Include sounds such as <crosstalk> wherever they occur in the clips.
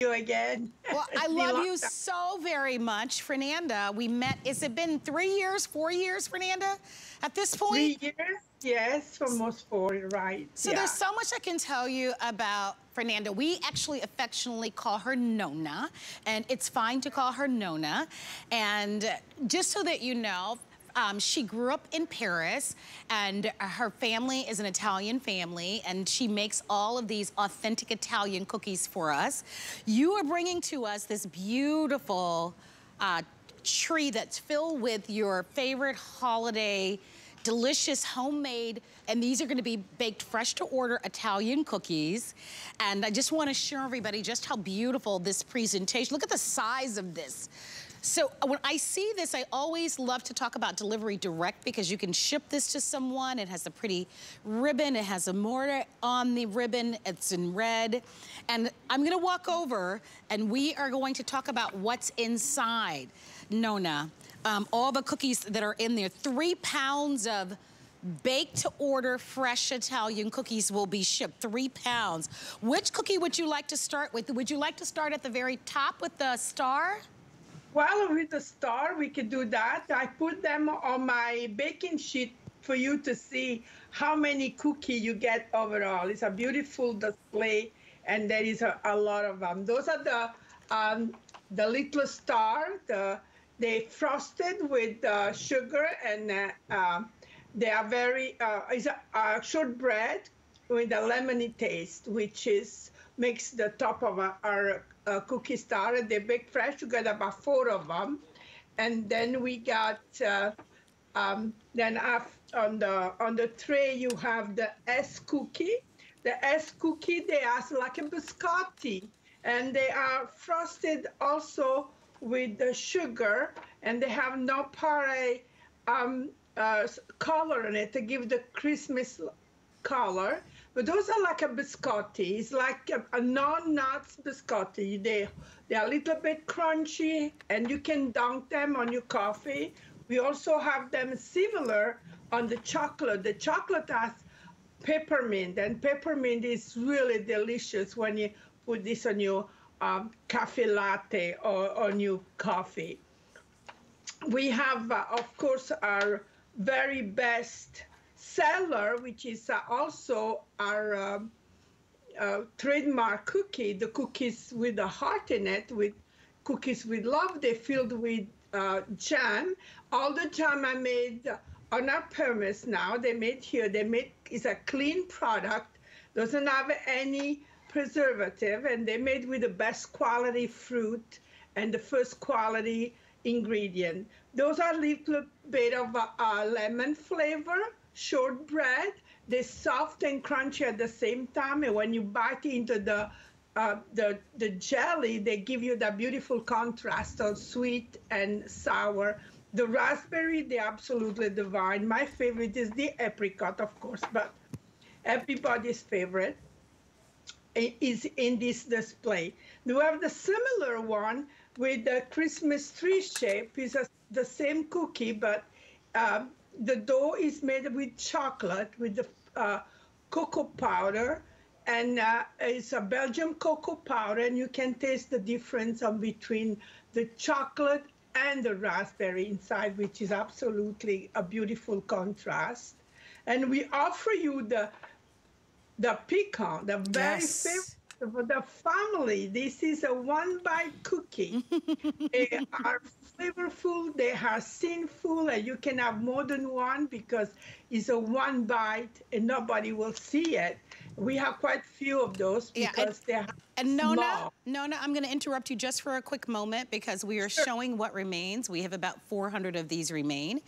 you again. Well, <laughs> I love you so very much, Fernanda. We met, has it been three years, four years, Fernanda, at this point? Three years, yes, almost four, right. So yeah. there's so much I can tell you about Fernanda. We actually affectionately call her Nona, and it's fine to call her Nona. And just so that you know, um, she grew up in Paris and her family is an Italian family and she makes all of these authentic Italian cookies for us. You are bringing to us this beautiful uh, tree that's filled with your favorite holiday delicious homemade, and these are gonna be baked fresh to order Italian cookies. And I just wanna show everybody just how beautiful this presentation, look at the size of this. So uh, when I see this, I always love to talk about delivery direct because you can ship this to someone. It has a pretty ribbon. It has a mortar on the ribbon. It's in red. And I'm gonna walk over and we are going to talk about what's inside. Nona, um, all the cookies that are in there. Three pounds of baked to order fresh Italian cookies will be shipped, three pounds. Which cookie would you like to start with? Would you like to start at the very top with the star? Well, with the star, we could do that. I put them on my baking sheet for you to see how many cookie you get overall. It's a beautiful display, and there is a, a lot of them. Those are the um, the little star. The they frosted with uh, sugar, and uh, uh, they are very. Uh, it's a, a shortbread with a lemony taste, which is makes the top of our, our uh, cookie starter. They bake fresh. We got about four of them, and then we got uh, um, then on the on the tray you have the S cookie. The S cookie they are like a biscotti, and they are frosted also with the sugar, and they have nonpareil um, uh, color in it to give the Christmas color. But those are like a biscotti. It's like a, a non-nuts biscotti. They, they're a little bit crunchy, and you can dunk them on your coffee. We also have them similar on the chocolate. The chocolate has peppermint, and peppermint is really delicious when you put this on your um, cafe latte or on your coffee. We have, uh, of course, our very best seller, which is uh, also our uh, uh, trademark cookie, the cookies with a heart in it, with cookies with love, they're filled with uh, jam. All the jam I made on our permits now, they made here, they made, is a clean product, doesn't have any preservative, and they made with the best quality fruit and the first quality ingredient. Those are a little bit of a, a lemon flavor, shortbread. They're soft and crunchy at the same time. And when you bite into the uh, the the jelly, they give you that beautiful contrast of sweet and sour. The raspberry, they're absolutely divine. My favorite is the apricot, of course, but everybody's favorite is in this display. We have the similar one with the Christmas tree shape. It's a, the same cookie, but um, the dough is made with chocolate, with the uh, cocoa powder, and uh, it's a Belgian cocoa powder, and you can taste the difference between the chocolate and the raspberry inside, which is absolutely a beautiful contrast. And we offer you the the pecan, the very yes. favorite for the family. This is a one bite cookie. <laughs> they are flavorful, they are sinful, and you can have more than one because it's a one bite and nobody will see it. We have quite few of those because yeah, and, they're And Nona, small. Nona, I'm going to interrupt you just for a quick moment because we are sure. showing what remains. We have about 400 of these remain.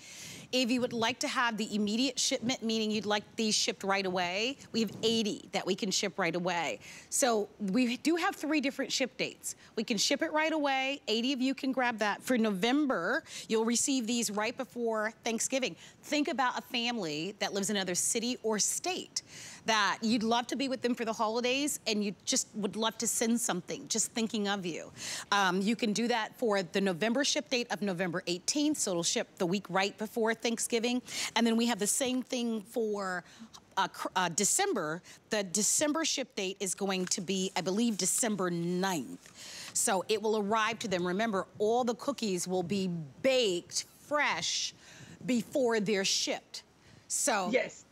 If you would like to have the immediate shipment, meaning you'd like these shipped right away, we have 80 that we can ship right away. So we do have three different ship dates. We can ship it right away. 80 of you can grab that. For November, you'll receive these right before Thanksgiving. Think about a family that lives in another city or state that you'd love to be with them for the holidays and you just would love to send something, just thinking of you. Um, you can do that for the November ship date of November 18th, so it'll ship the week right before Thanksgiving. And then we have the same thing for uh, uh, December, the December ship date is going to be, I believe, December 9th. So it will arrive to them. Remember, all the cookies will be baked fresh before they're shipped. So yes.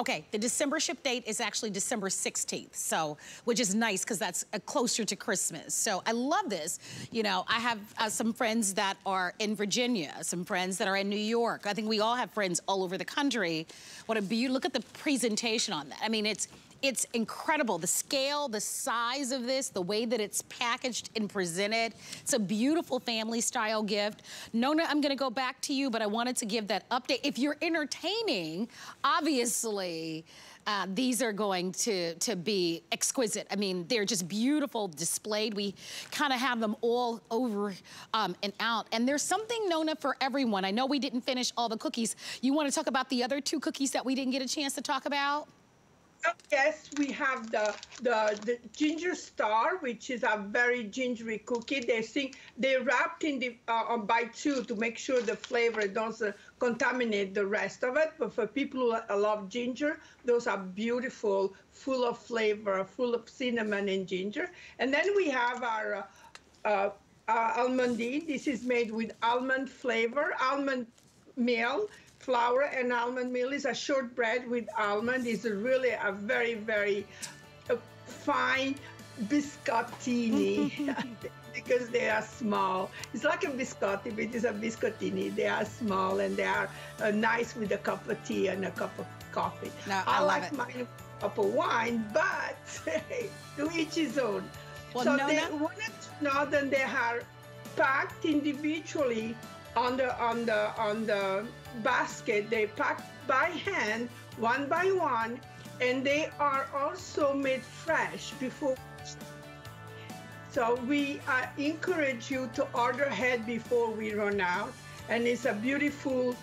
Okay, the December ship date is actually December 16th, so, which is nice because that's uh, closer to Christmas. So I love this. You know, I have uh, some friends that are in Virginia, some friends that are in New York. I think we all have friends all over the country. What a beauty, look at the presentation on that. I mean, it's, it's incredible. The scale, the size of this, the way that it's packaged and presented. It's a beautiful family style gift. Nona, I'm gonna go back to you, but I wanted to give that update. If you're entertaining, obviously, uh, these are going to, to be exquisite. I mean, they're just beautiful displayed. We kind of have them all over um, and out. And there's something, Nona, for everyone. I know we didn't finish all the cookies. You want to talk about the other two cookies that we didn't get a chance to talk about? Yes, we have the, the the ginger star, which is a very gingery cookie. They think they wrapped in the uh, by two to make sure the flavor doesn't contaminate the rest of it. But for people who love ginger, those are beautiful, full of flavor, full of cinnamon and ginger. And then we have our uh, uh, uh almondine. This is made with almond flavor, almond meal flour and almond meal is a shortbread with almond. It's really a very, very uh, fine biscottini <laughs> because they are small. It's like a biscotti, but it's a biscottini. They are small and they are uh, nice with a cup of tea and a cup of coffee. No, I, I like it. mine a cup of wine, but <laughs> to each his own. Well, so Nona... they wanted to know that they are packed individually on the on the on the basket. They pack by hand, one by one, and they are also made fresh before. So we uh, encourage you to order ahead before we run out, and it's a beautiful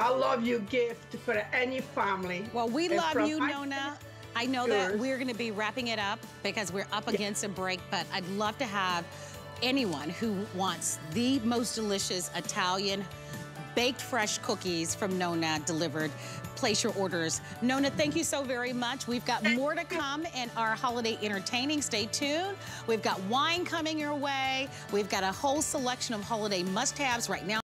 I love you gift for any family. Well, we and love you, Nona. I know yours. that we're going to be wrapping it up because we're up against yeah. a break, but I'd love to have anyone who wants the most delicious Italian baked fresh cookies from Nona delivered. Place your orders. Nona, thank you so very much. We've got more to come in our holiday entertaining. Stay tuned. We've got wine coming your way. We've got a whole selection of holiday must-haves right now.